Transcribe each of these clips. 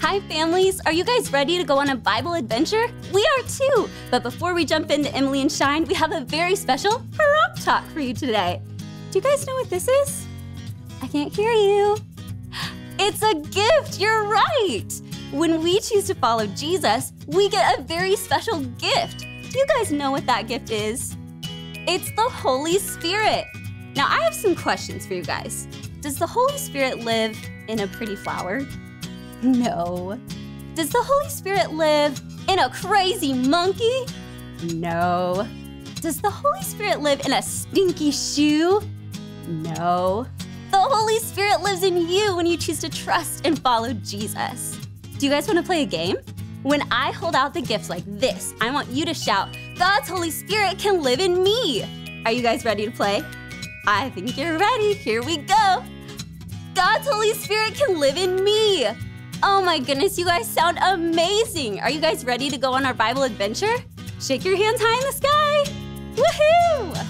Hi, families. Are you guys ready to go on a Bible adventure? We are too. But before we jump into Emily and Shine, we have a very special Rock Talk for you today. Do you guys know what this is? I can't hear you. It's a gift. You're right. When we choose to follow Jesus, we get a very special gift. Do you guys know what that gift is? It's the Holy Spirit. Now, I have some questions for you guys. Does the Holy Spirit live in a pretty flower? No. Does the Holy Spirit live in a crazy monkey? No. Does the Holy Spirit live in a stinky shoe? No. The Holy Spirit lives in you when you choose to trust and follow Jesus. Do you guys want to play a game? When I hold out the gift like this, I want you to shout, God's Holy Spirit can live in me. Are you guys ready to play? I think you're ready. Here we go. God's Holy Spirit can live in me. Oh my goodness, you guys sound amazing. Are you guys ready to go on our Bible adventure? Shake your hands high in the sky. Woohoo!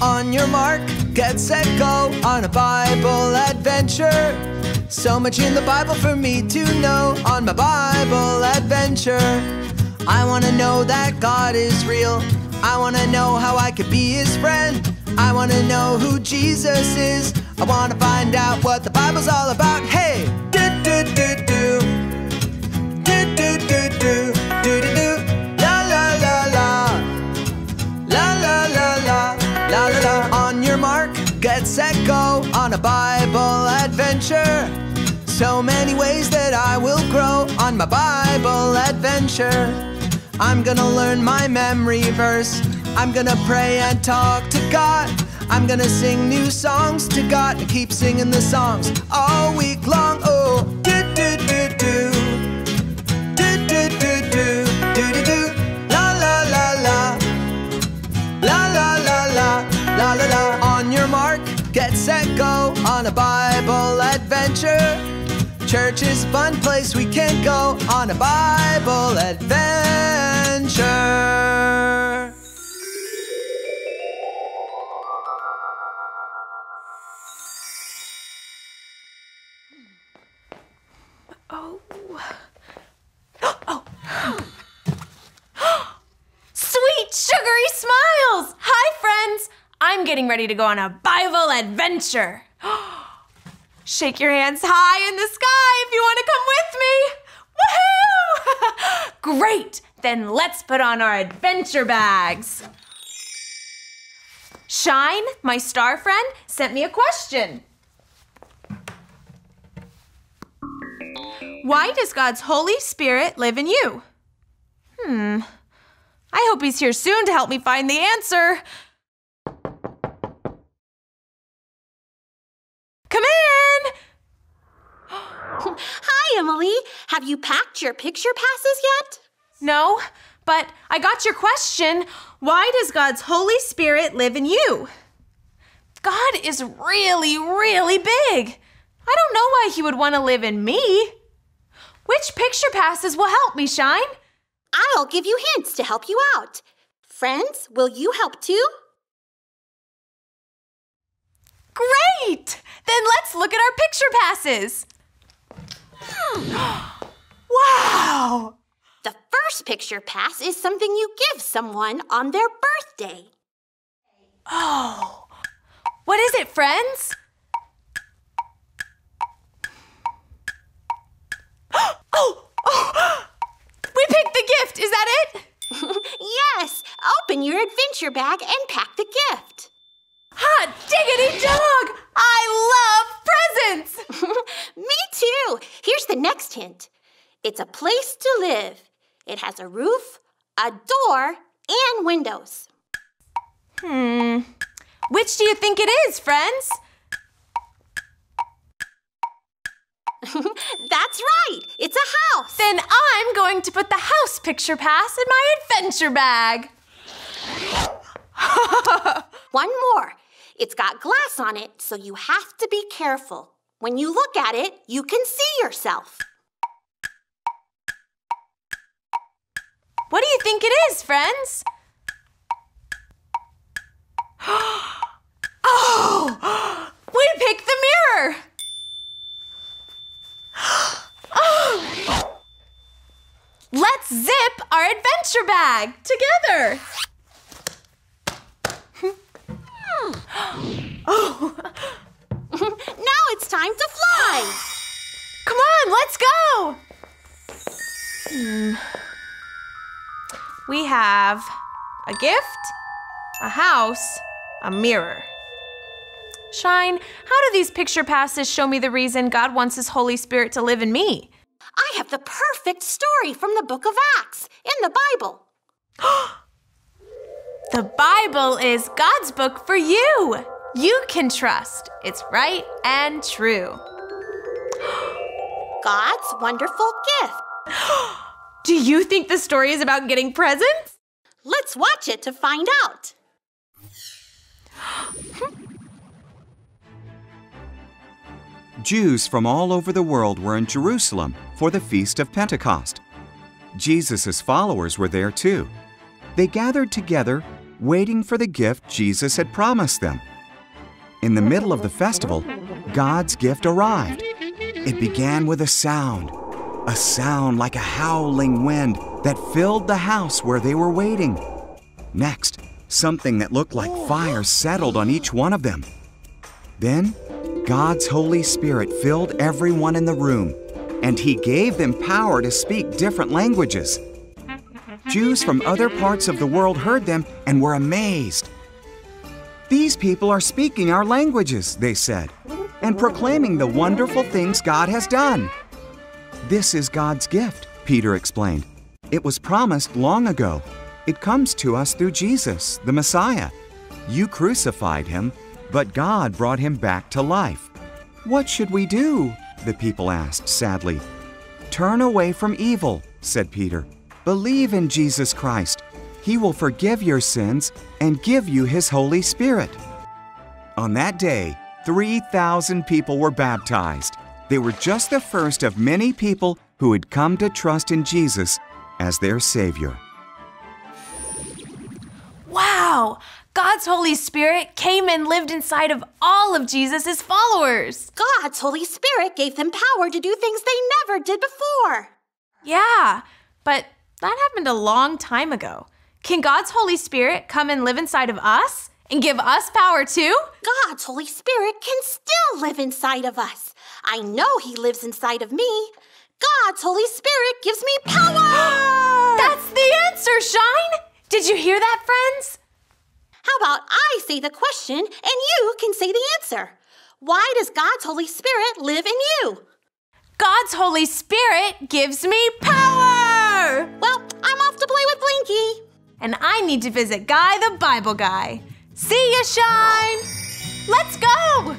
On your mark, get set, go on a Bible adventure. So much in the Bible for me to know on my Bible adventure. I want to know that God is real. I want to know how I could be his friend. I want to know who Jesus is. I want to find out what the Bible's all about. Hey! Do, do, do, do. Do, do, do, do. Do, do, do. La, la, la, la. La, la, la, la. La, la, la. On your mark, get set, go on a Bible adventure. So many ways that I will grow on my Bible adventure. I'm gonna learn my memory verse. I'm gonna pray and talk to God. I'm gonna sing new songs to God and keep singing the songs all week long. Oh, do do do do. Do do do do. Do do do. La la la la. La la la la. La la la. On your mark, get set, go on a Bible adventure. Church is fun place we can't go on a Bible adventure. Getting ready to go on a Bible adventure. Shake your hands high in the sky if you want to come with me. Woohoo! Great! Then let's put on our adventure bags. Shine, my star friend, sent me a question. Why does God's Holy Spirit live in you? Hmm. I hope he's here soon to help me find the answer. Come in! Hi, Emily. Have you packed your picture passes yet? No, but I got your question. Why does God's Holy Spirit live in you? God is really, really big. I don't know why he would want to live in me. Which picture passes will help me, Shine? I'll give you hints to help you out. Friends, will you help too? Great! Then let's look at our picture passes. wow! The first picture pass is something you give someone on their birthday. Oh, what is it, friends? oh, oh, we picked the gift. Is that it? yes, open your adventure bag and pack the gift. Hot diggity dog! I love presents! Me too. Here's the next hint it's a place to live. It has a roof, a door, and windows. Hmm. Which do you think it is, friends? That's right. It's a house. Then I'm going to put the house picture pass in my adventure bag. One more. It's got glass on it, so you have to be careful. When you look at it, you can see yourself. What do you think it is, friends? oh! We picked the mirror! oh. Let's zip our adventure bag together! oh. now it's time to fly! Come on, let's go! Hmm. We have a gift, a house, a mirror. Shine, how do these picture passes show me the reason God wants His Holy Spirit to live in me? I have the perfect story from the book of Acts in the Bible. The Bible is God's book for you. You can trust. It's right and true. God's wonderful gift. Do you think the story is about getting presents? Let's watch it to find out. Jews from all over the world were in Jerusalem for the Feast of Pentecost. Jesus' followers were there too. They gathered together, waiting for the gift Jesus had promised them. In the middle of the festival, God's gift arrived. It began with a sound, a sound like a howling wind that filled the house where they were waiting. Next, something that looked like fire settled on each one of them. Then, God's Holy Spirit filled everyone in the room, and He gave them power to speak different languages. Jews from other parts of the world heard them and were amazed. These people are speaking our languages, they said, and proclaiming the wonderful things God has done. This is God's gift, Peter explained. It was promised long ago. It comes to us through Jesus, the Messiah. You crucified him, but God brought him back to life. What should we do? The people asked sadly. Turn away from evil, said Peter. Believe in Jesus Christ. He will forgive your sins and give you His Holy Spirit. On that day, 3,000 people were baptized. They were just the first of many people who had come to trust in Jesus as their Savior. Wow! God's Holy Spirit came and lived inside of all of Jesus' followers. God's Holy Spirit gave them power to do things they never did before. Yeah, but that happened a long time ago. Can God's Holy Spirit come and live inside of us and give us power too? God's Holy Spirit can still live inside of us. I know He lives inside of me. God's Holy Spirit gives me power! That's the answer, Shine! Did you hear that, friends? How about I say the question and you can say the answer? Why does God's Holy Spirit live in you? God's Holy Spirit gives me power! Well, I'm off to play with Blinky. And I need to visit Guy the Bible Guy. See ya, Shine! Let's go!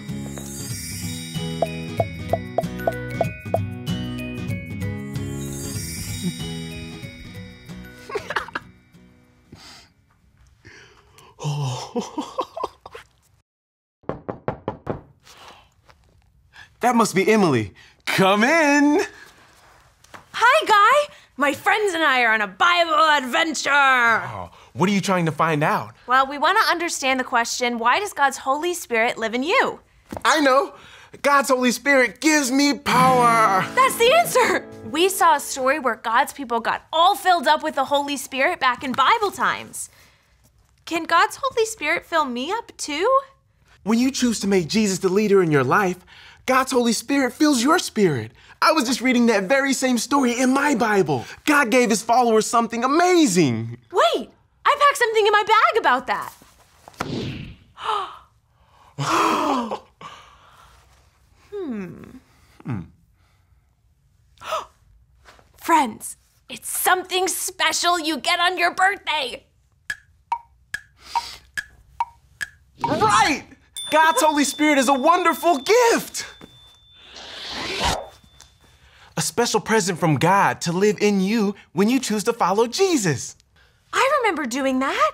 That must be Emily. Come in. Hi, Guy! My friends and I are on a Bible adventure! Oh, what are you trying to find out? Well, we want to understand the question why does God's Holy Spirit live in you? I know. God's Holy Spirit gives me power. That's the answer! We saw a story where God's people got all filled up with the Holy Spirit back in Bible times. Can God's Holy Spirit fill me up too? When you choose to make Jesus the leader in your life, God's Holy Spirit fills your spirit. I was just reading that very same story in my Bible. God gave his followers something amazing. Wait, I packed something in my bag about that. hmm. Friends, it's something special you get on your birthday. Right! God's Holy Spirit is a wonderful gift. A special present from God to live in you when you choose to follow Jesus. I remember doing that.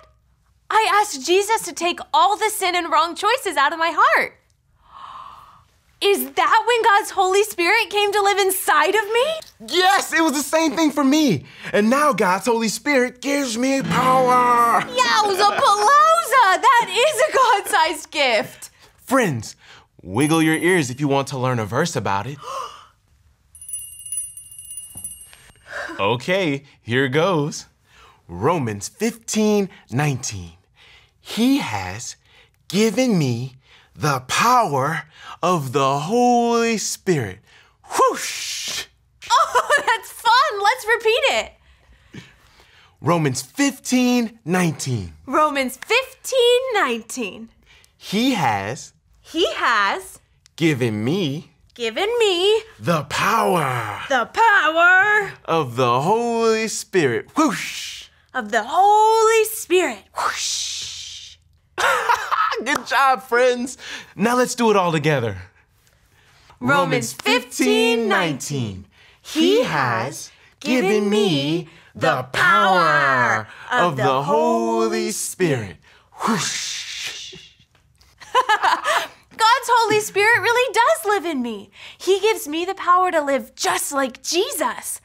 I asked Jesus to take all the sin and wrong choices out of my heart. Is that when God's Holy Spirit came to live inside of me? Yes, it was the same thing for me. And now God's Holy Spirit gives me power. Yowza palooza! That is a God sized gift. Friends, wiggle your ears if you want to learn a verse about it. Okay, here goes. Romans 15 19. He has given me the power of the Holy Spirit. Whoosh! Oh, that's fun. Let's repeat it. Romans 15 19. Romans 15 19. He has He has given me given me the power the power of the Holy Spirit. Whoosh! of the Holy Spirit. Whoosh. Good job, friends. Now let's do it all together. Romans 15 19. He has given me the power of the Holy Spirit. Whoosh! God's Holy Spirit really does live in me. He gives me the power to live just like Jesus.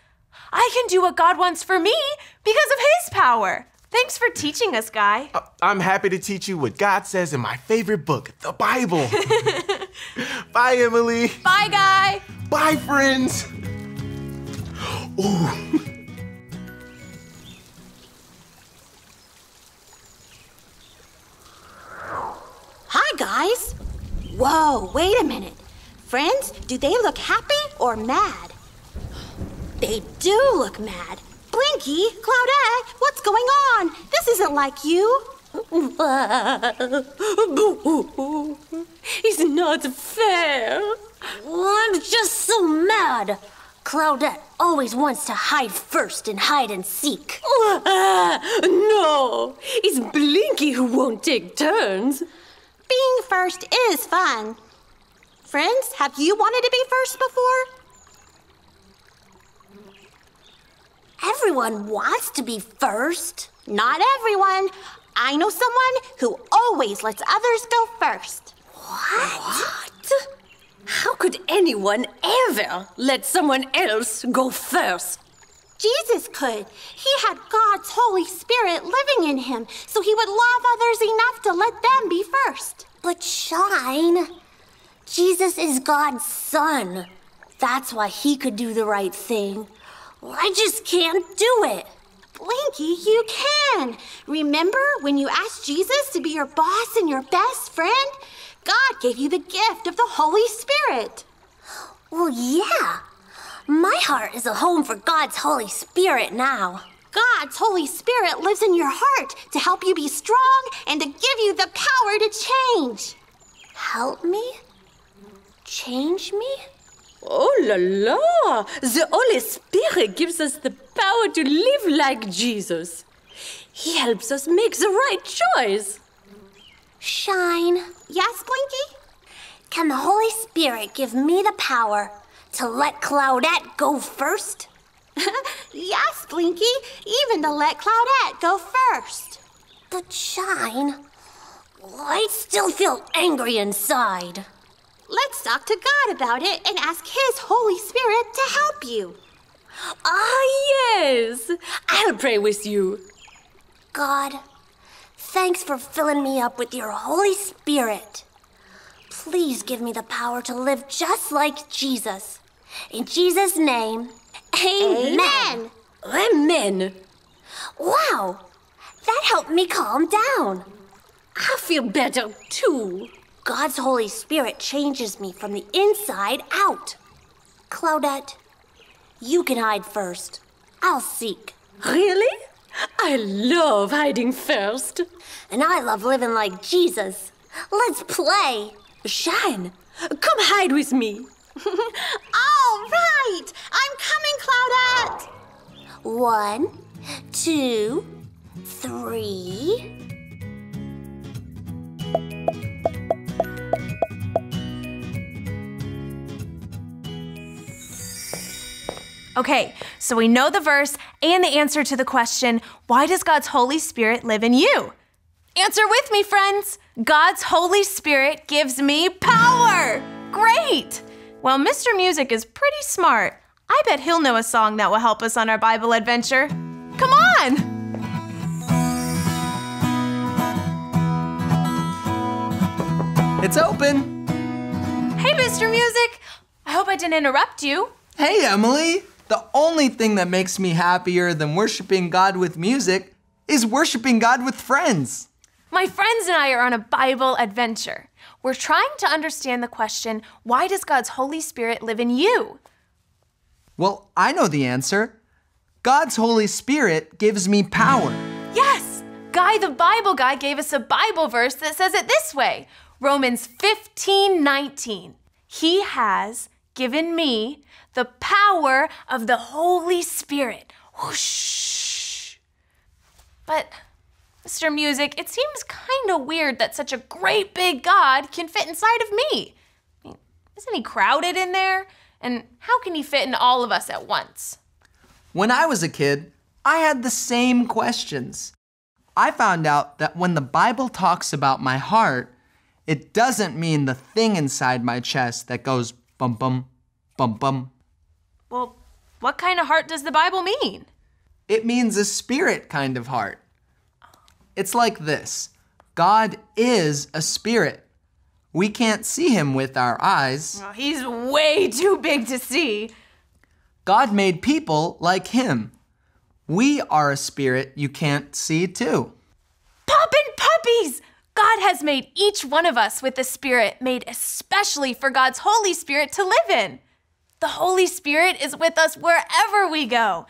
I can do what God wants for me because of His power. Thanks for teaching us, Guy. Uh, I'm happy to teach you what God says in my favorite book, the Bible. Bye, Emily. Bye, Guy. Bye, friends. Ooh. Hi, guys. Whoa, wait a minute. Friends, do they look happy or mad? They do look mad. Blinky, Claudette, what's going on? This isn't like you. It's not fair. I'm just so mad. Claudette always wants to hide first and hide and seek. no, it's Blinky who won't take turns. Being first is fun. Friends, have you wanted to be first before? Everyone wants to be first. Not everyone. I know someone who always lets others go first. What? How could anyone ever let someone else go first? Jesus could. He had God's Holy Spirit living in him, so he would love others enough to let them be first. But Shine, Jesus is God's son. That's why he could do the right thing. I just can't do it. Blinky, you can. Remember when you asked Jesus to be your boss and your best friend? God gave you the gift of the Holy Spirit. Well, yeah. My heart is a home for God's Holy Spirit now. God's Holy Spirit lives in your heart to help you be strong and to give you the power to change. Help me? Change me? Oh la la! The Holy Spirit gives us the power to live like Jesus. He helps us make the right choice. Shine, Yes, Blinky? can the Holy Spirit give me the power to let Claudette go first? yes, Blinky. Even to let Claudette go first. But Shine, I still feel angry inside. Let's talk to God about it and ask His Holy Spirit to help you. Ah, yes! I'll pray with you. God, thanks for filling me up with your Holy Spirit. Please give me the power to live just like Jesus. In Jesus' name, amen. Amen. Wow, that helped me calm down. I feel better too. God's Holy Spirit changes me from the inside out. Claudette, you can hide first. I'll seek. Really? I love hiding first. And I love living like Jesus. Let's play. Shine, come hide with me. All right. I'm coming, Claudette. One, two, three. Okay, so we know the verse and the answer to the question why does God's Holy Spirit live in you? Answer with me, friends. God's Holy Spirit gives me power. Great. Well, Mr. Music is pretty smart. I bet he'll know a song that will help us on our Bible adventure. Come on. It's open. Hey, Mr. Music. I hope I didn't interrupt you. Hey, Emily. The only thing that makes me happier than worshiping God with music is worshiping God with friends. My friends and I are on a Bible adventure. We're trying to understand the question why does God's Holy Spirit live in you? Well, I know the answer. God's Holy Spirit gives me power. Yes! Guy the Bible guy gave us a Bible verse that says it this way Romans 15 19. He has given me the power of the Holy Spirit. Whoosh. But, Mr. Music, it seems kind of weird that such a great big God can fit inside of me. I mean, isn't he crowded in there? And how can he fit in all of us at once? When I was a kid, I had the same questions. I found out that when the Bible talks about my heart, it doesn't mean the thing inside my chest that goes bum bum, bum bum. Well, what kind of heart does the Bible mean? It means a spirit kind of heart. It's like this God is a spirit. We can't see him with our eyes. Oh, he's way too big to see. God made people like him. We are a spirit you can't see too. Poppin' puppies! God has made each one of us with a spirit made especially for God's Holy Spirit to live in. The Holy Spirit is with us wherever we go.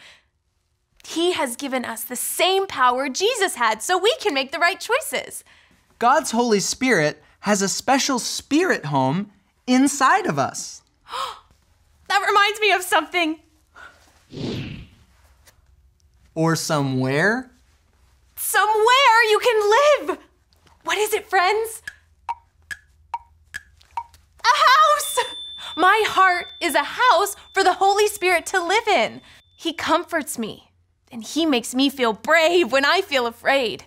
He has given us the same power Jesus had so we can make the right choices. God's Holy Spirit has a special spirit home inside of us. That reminds me of something. Or somewhere. Somewhere you can live. What is it, friends? A house! My heart is a house for the Holy Spirit to live in. He comforts me, and He makes me feel brave when I feel afraid.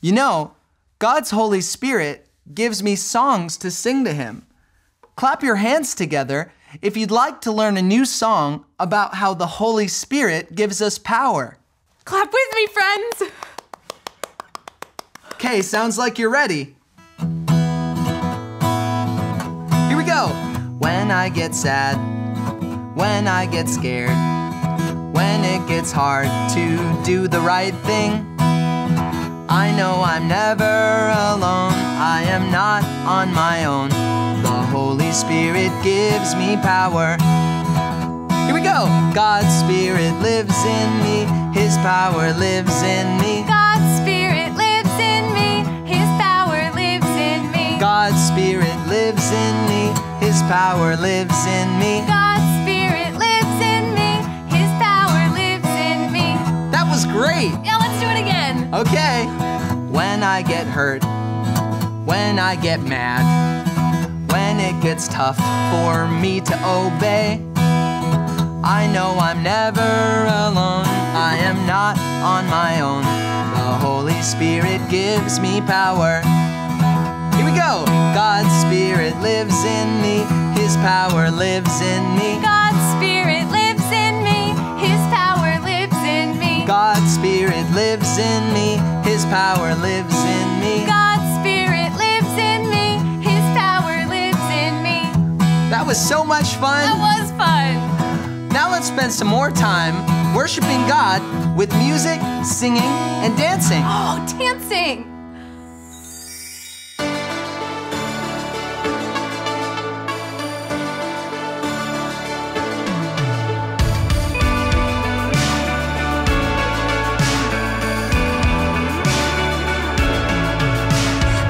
You know, God's Holy Spirit gives me songs to sing to Him. Clap your hands together if you'd like to learn a new song about how the Holy Spirit gives us power. Clap with me, friends! Okay, sounds like you're ready. Here we go. When I get sad, when I get scared, when it gets hard to do the right thing, I know I'm never alone. I am not on my own. The Holy Spirit gives me power. Here we go. God's Spirit lives in me. His power lives in me. God's Spirit lives in me. His power lives in me. God's Spirit lives in me. His power lives in me. God's Spirit lives in me. His power lives in me. That was great. Yeah, let's do it again. Okay. When I get hurt, when I get mad, when it gets tough for me to obey, I know I'm never alone. I am not on my own. The Holy Spirit gives me power. Here we go. God's Spirit lives in me. His power lives in me. God's Spirit lives in me. His power lives in me. God's Spirit lives in me. His power lives in me. God's Spirit lives in me. His power lives in me. That was so much fun. That was fun. Now let's spend some more time worshiping God with music, singing, and dancing. Oh, dancing.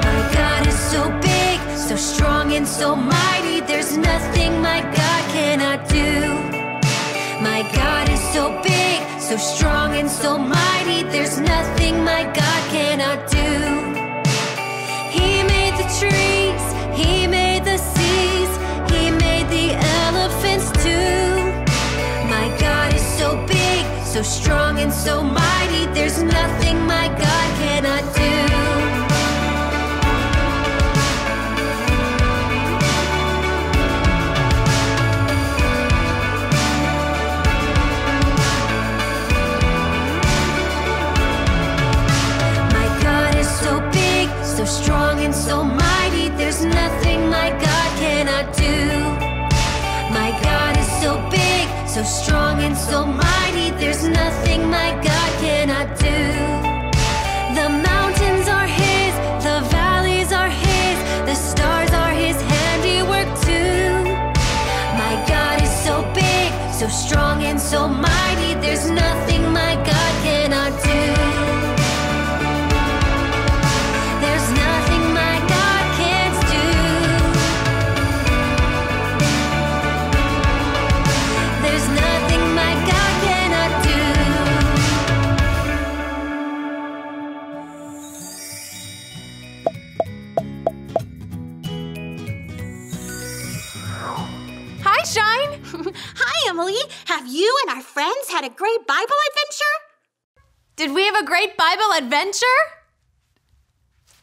My God is so big, so strong and so mighty. There's nothing my God cannot do. My God is so big, so strong and so mighty. There's nothing my God cannot do. He made the trees, He made the seas, He made the elephants too. My God is so big, so strong and so mighty. There's nothing my God cannot do. strong and so mighty. There's nothing my God cannot do. My God is so big, so strong and so mighty. There's nothing my God cannot do. The mountains are His, the valleys are His, the stars are His handiwork too. My God is so big, so strong and so mighty. And our friends had a great Bible adventure? Did we have a great Bible adventure?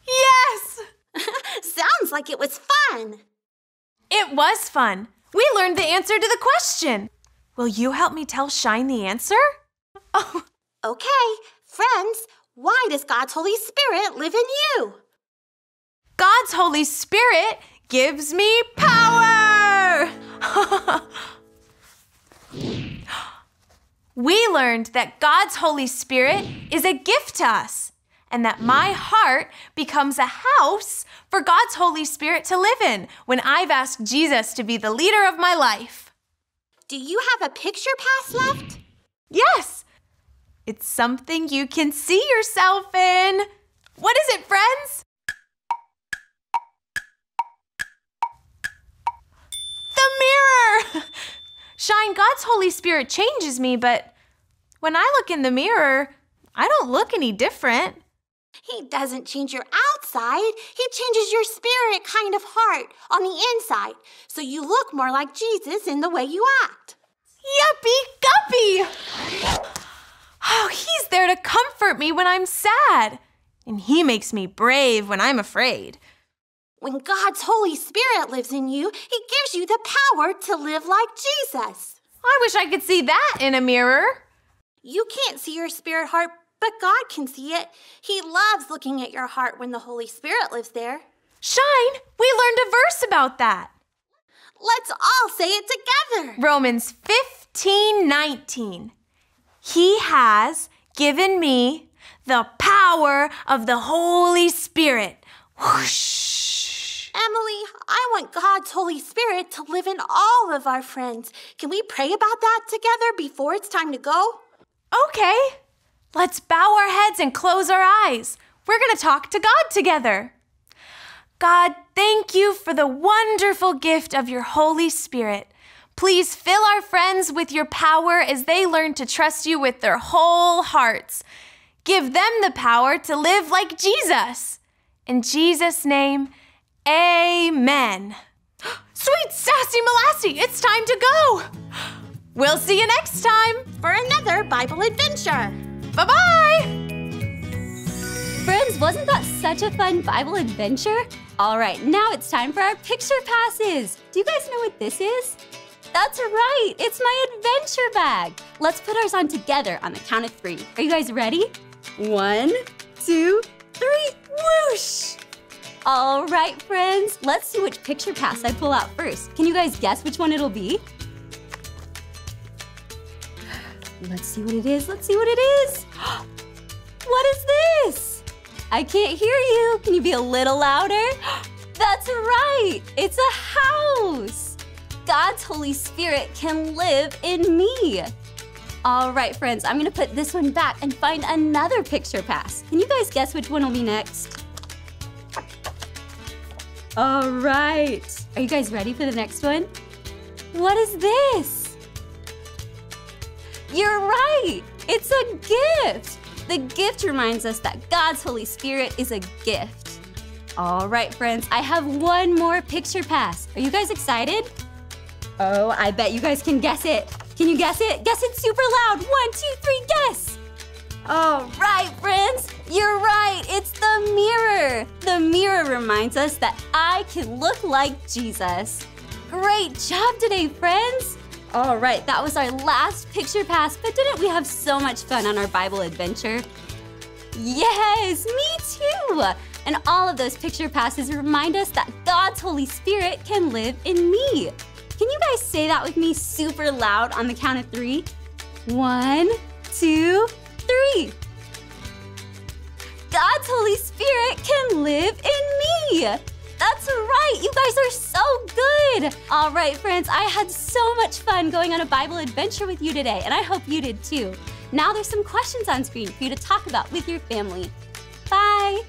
Yes! Sounds like it was fun. It was fun. We learned the answer to the question. Will you help me tell Shine the answer? Oh, Okay, friends, why does God's Holy Spirit live in you? God's Holy Spirit gives me power! we learned that God's Holy Spirit is a gift to us, and that my heart becomes a house for God's Holy Spirit to live in when I've asked Jesus to be the leader of my life. Do you have a picture pass left? Yes! It's something you can see yourself in. What is it, friends? The mirror! Shine, God's Holy Spirit changes me, but when I look in the mirror, I don't look any different. He doesn't change your outside, he changes your spirit kind of heart on the inside, so you look more like Jesus in the way you act. Yuppie guppy! Oh, he's there to comfort me when I'm sad. And he makes me brave when I'm afraid. When God's Holy Spirit lives in you, He gives you the power to live like Jesus. I wish I could see that in a mirror. You can't see your spirit heart, but God can see it. He loves looking at your heart when the Holy Spirit lives there. Shine, we learned a verse about that. Let's all say it together. Romans 15 19. He has given me the power of the Holy Spirit. Whoosh. Emily, I want God's Holy Spirit to live in all of our friends. Can we pray about that together before it's time to go? Okay, let's bow our heads and close our eyes. We're going to talk to God together. God, thank you for the wonderful gift of your Holy Spirit. Please fill our friends with your power as they learn to trust you with their whole hearts. Give them the power to live like Jesus. In Jesus' name, amen. Sweet sassy Molassie, it's time to go. We'll see you next time. For another Bible adventure. Bye bye. Friends, wasn't that such a fun Bible adventure? All right, now it's time for our picture passes. Do you guys know what this is? That's right, it's my adventure bag. Let's put ours on together on the count of three. Are you guys ready? One, two, three, whoosh! All right, friends, let's see which picture pass I pull out first. Can you guys guess which one it'll be? Let's see what it is. Let's see what it is. What is this? I can't hear you. Can you be a little louder? That's right. It's a house. God's Holy Spirit can live in me. All right, friends, I'm gonna put this one back and find another picture pass. Can you guys guess which one will be next? All right. Are you guys ready for the next one? What is this? You're right. It's a gift. The gift reminds us that God's Holy Spirit is a gift. All right, friends, I have one more picture pass. Are you guys excited? Oh, I bet you guys can guess it. Can you guess it? Guess it super loud. One, two, three, guess. All right, friends, you're right. It's the mirror. The mirror reminds us that I can look like Jesus. Great job today, friends. All right, that was our last picture pass, but didn't we have so much fun on our Bible adventure? Yes, me too. And all of those picture passes remind us that God's Holy Spirit can live in me. Can you guys say that with me super loud on the count of three? One, two, three. God's Holy Spirit can live in me. That's right, you guys are so good. All right, friends, I had so much fun going on a Bible adventure with you today, and I hope you did too. Now there's some questions on screen for you to talk about with your family. Bye.